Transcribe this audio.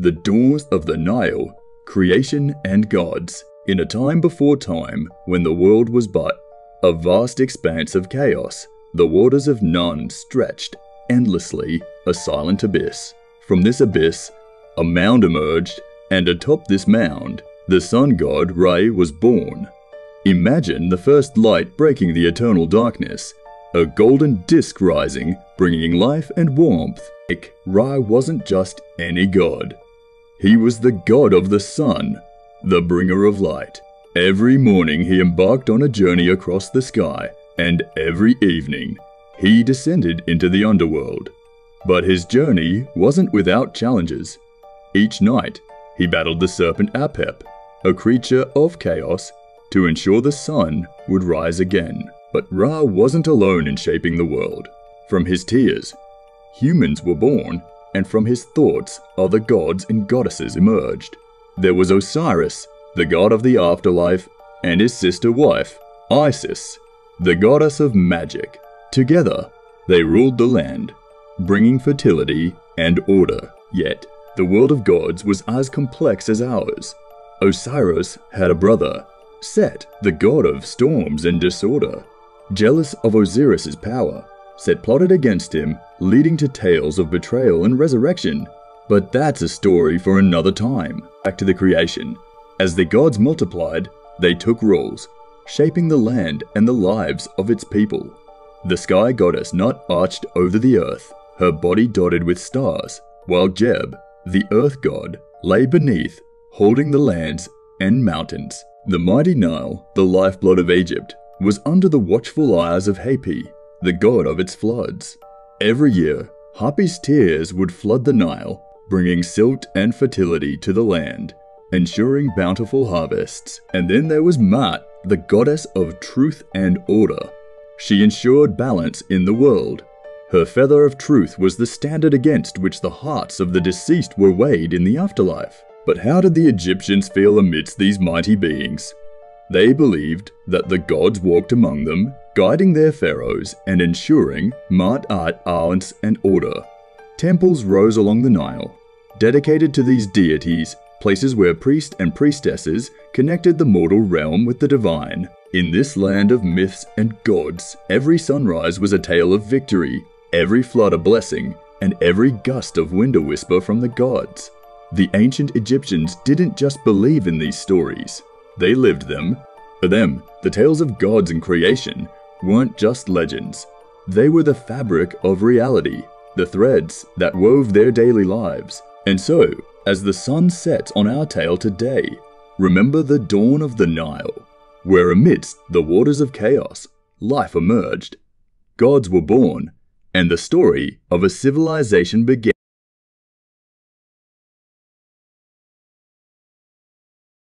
The Dawn of the Nile, Creation and Gods, in a time before time when the world was but a vast expanse of chaos, the waters of Nun stretched endlessly, a silent abyss. From this abyss, a mound emerged, and atop this mound, the sun god Ra was born. Imagine the first light breaking the eternal darkness, a golden disk rising, bringing life and warmth. Ra wasn't just any god. He was the god of the sun, the bringer of light. Every morning he embarked on a journey across the sky, and every evening he descended into the underworld. But his journey wasn't without challenges. Each night, he battled the serpent Apep, a creature of chaos, to ensure the sun would rise again. But Ra wasn't alone in shaping the world. From his tears, humans were born, and from his thoughts, other gods and goddesses emerged. There was Osiris, the god of the afterlife, and his sister wife, Isis, the goddess of magic. Together, they ruled the land, bringing fertility and order. Yet, the world of gods was as complex as ours. Osiris had a brother, Set, the god of storms and disorder. Jealous of Osiris's power, Set plotted against him, leading to tales of betrayal and resurrection. But that's a story for another time. Back to the creation. As the gods multiplied, they took roles, shaping the land and the lives of its people. The sky goddess Nut arched over the earth, her body dotted with stars, while Geb, the earth god, lay beneath, holding the lands and mountains. The mighty Nile, the lifeblood of Egypt, was under the watchful eyes of Hapi, the god of its floods. Every year, Hapi's tears would flood the Nile, bringing silt and fertility to the land, ensuring bountiful harvests. And then there was Maat, the goddess of truth and order. She ensured balance in the world. Her feather of truth was the standard against which the hearts of the deceased were weighed in the afterlife. But how did the Egyptians feel amidst these mighty beings? They believed that the gods walked among them, guiding their pharaohs and ensuring Ma'at art balance and order. Temples rose along the Nile, dedicated to these deities, places where priests and priestesses connected the mortal realm with the divine. In this land of myths and gods, every sunrise was a tale of victory, every flood a blessing, and every gust of wind a whisper from the gods. The ancient Egyptians didn't just believe in these stories, they lived them. For them, the tales of gods and creation weren't just legends, they were the fabric of reality, the threads that wove their daily lives. And so, as the sun sets on our tale today, remember the dawn of the Nile, where amidst the waters of chaos, life emerged, gods were born, and the story of a civilization began.